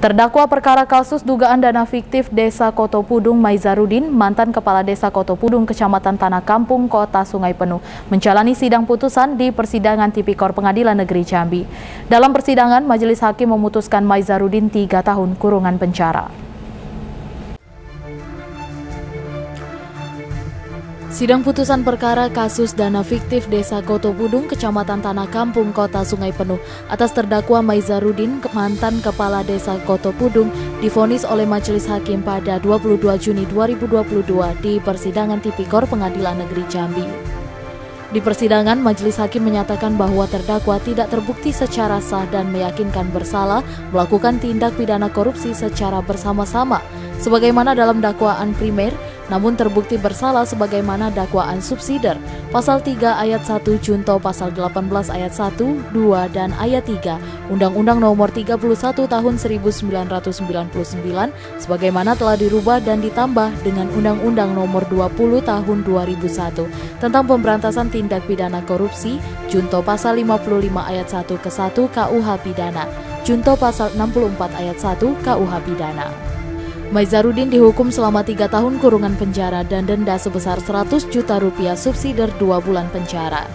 Terdakwa perkara kasus dugaan dana fiktif Desa Koto Pudung Maizarudin, mantan Kepala Desa Koto Pudung, Kecamatan Tanah Kampung, Kota Sungai Penuh, menjalani sidang putusan di persidangan Tipikor Pengadilan Negeri Jambi. Dalam persidangan, Majelis Hakim memutuskan Maizarudin tiga tahun kurungan penjara. Sidang putusan perkara kasus dana fiktif Desa Koto Budung, Kecamatan Tanah Kampung, Kota Sungai Penuh atas terdakwa Maizarudin, mantan Kepala Desa Koto Pudung, difonis oleh Majelis Hakim pada 22 Juni 2022 di persidangan tipikor Pengadilan Negeri Jambi. Di persidangan, Majelis Hakim menyatakan bahwa terdakwa tidak terbukti secara sah dan meyakinkan bersalah melakukan tindak pidana korupsi secara bersama-sama, sebagaimana dalam dakwaan primer namun terbukti bersalah sebagaimana dakwaan subsider pasal 3 ayat 1 junto pasal 18 ayat 1, 2 dan ayat 3 Undang-Undang Nomor 31 Tahun 1999 sebagaimana telah dirubah dan ditambah dengan Undang-Undang Nomor 20 Tahun 2001 tentang pemberantasan tindak pidana korupsi junto pasal 55 ayat 1 ke 1 KUH pidana junto pasal 64 ayat 1 KUH pidana. Maizarudin dihukum selama tiga tahun kurungan penjara dan denda sebesar 100 juta rupiah subsidi dua bulan penjara.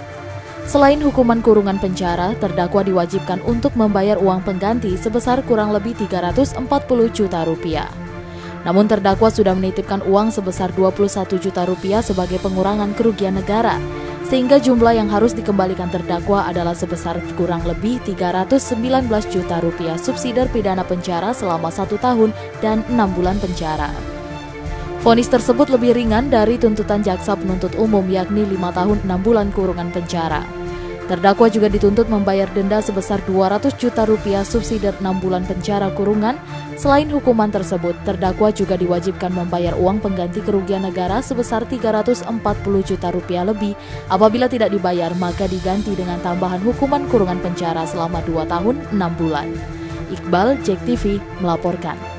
Selain hukuman kurungan penjara, terdakwa diwajibkan untuk membayar uang pengganti sebesar kurang lebih 340 juta rupiah. Namun terdakwa sudah menitipkan uang sebesar 21 juta rupiah sebagai pengurangan kerugian negara sehingga jumlah yang harus dikembalikan terdakwa adalah sebesar kurang lebih 319 juta rupiah subsidi pidana penjara selama satu tahun dan enam bulan penjara. Fonis tersebut lebih ringan dari tuntutan jaksa penuntut umum yakni lima tahun enam bulan kurungan penjara. Terdakwa juga dituntut membayar denda sebesar 200 juta rupiah subsidi 6 bulan penjara kurungan. Selain hukuman tersebut, terdakwa juga diwajibkan membayar uang pengganti kerugian negara sebesar 340 juta rupiah lebih. Apabila tidak dibayar, maka diganti dengan tambahan hukuman kurungan penjara selama 2 tahun 6 bulan. Iqbal, Jek TV, melaporkan.